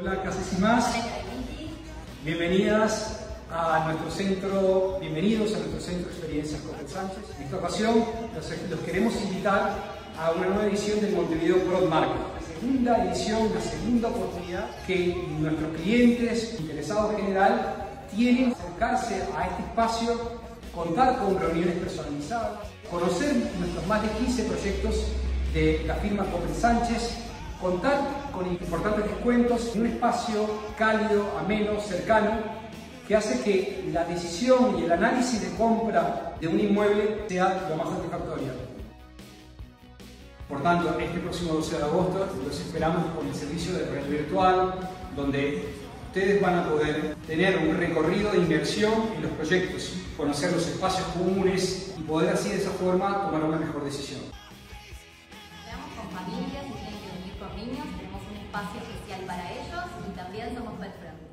Hola, Cases y más. Bienvenidas a nuestro centro, bienvenidos a nuestro centro de experiencias Coppel Sánchez. En esta ocasión los, los, queremos invitar a una nueva edición del Montevideo Broad Market, la segunda edición, la segunda oportunidad que nuestros clientes interesados en general tienen acercarse a este espacio, contar con reuniones personalizadas, conocer nuestros más de 15 proyectos de la firma Coppel Sánchez, contar con importantes descuentos en un espacio cálido, ameno, cercano, que hace que la decisión y el análisis de compra de un inmueble sea lo más satisfactoria. Por tanto, este próximo 12 de agosto los esperamos con el servicio de red virtual, donde ustedes van a poder tener un recorrido de inversión en los proyectos, conocer los espacios comunes y poder así de esa forma tomar una mejor decisión. Niños, tenemos un espacio especial para ellos y también somos pet.